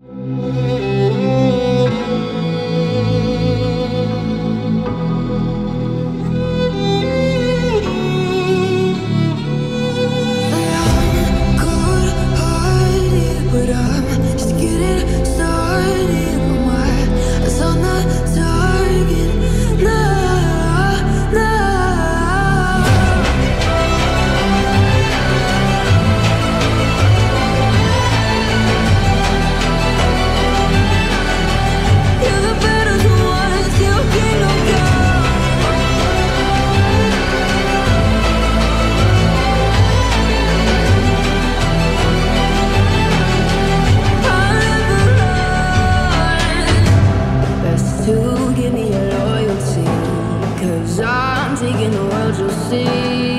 you you give me your loyalty. Cause I'm taking the world you'll see.